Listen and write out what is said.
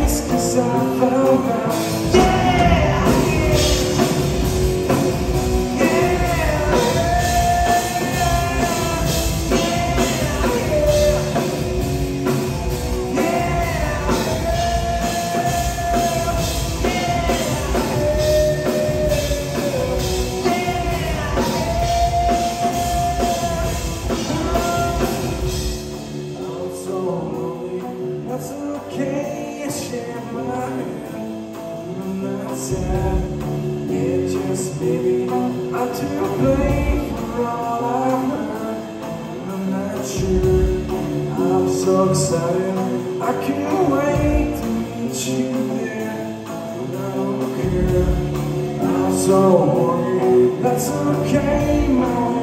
Cause I found out. So excited, I can't wait to meet you there. I don't care, I'm so that's okay, my